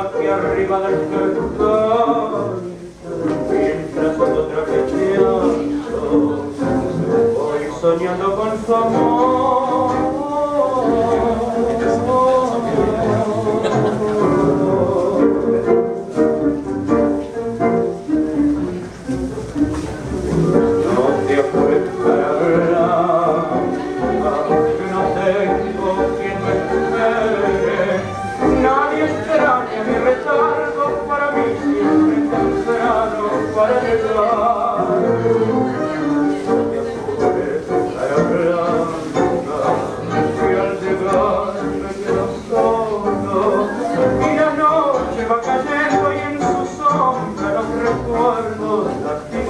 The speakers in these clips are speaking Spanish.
aquí arriba del cercado, mientras otra que voy soñando con su amor. No te ofrezco para hablar.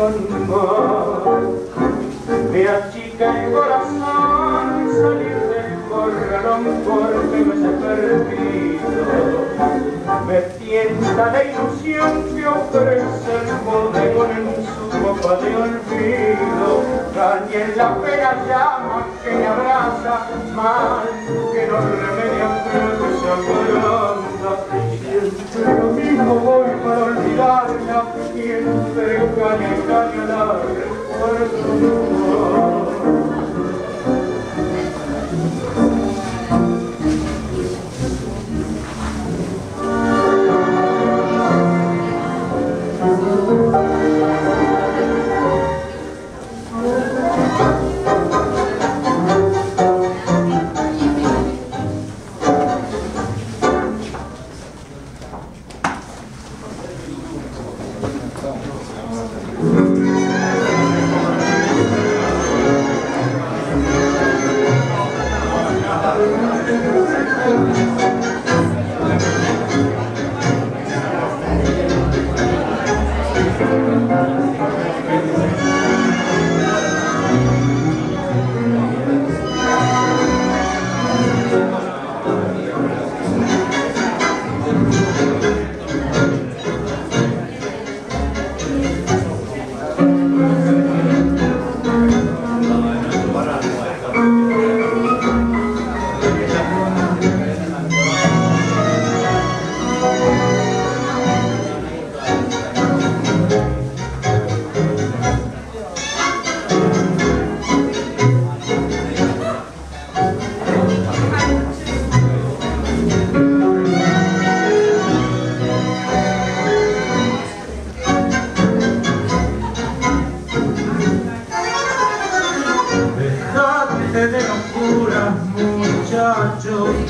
alma me achica el corazón salir del corralón porque me he perdido. Me tienta la ilusión que ofrece el bodegón en su copa de olvido. También la pena llama que me abraza mal que no remedia creo que se pero mismo voy para olvidarla y entre caña y caña.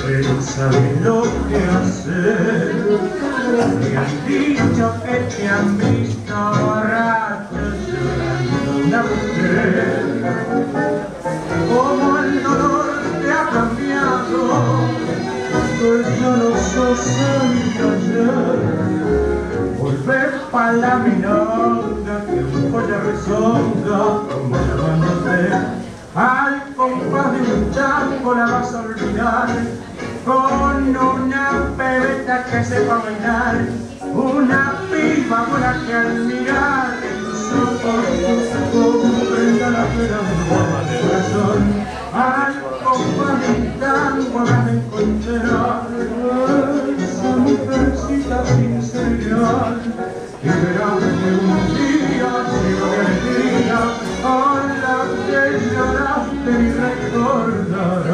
pero sabe lo que hacer. Me han dicho que te han visto borracho llorando una mujer. Como el dolor te ha cambiado, pues yo no soy el ayer. Volver para la milonga que un polla rezonga como llamándose. Al compás de un charco la vas a olvidar con una bebeta que sepa bailar, una figura que al mirar en su cuerpo comprenda la pena del corazón. Al compañero para me encontrar esa mujercita sinceridad que verá que un día sigo de alegría con la que lloraste y recordar.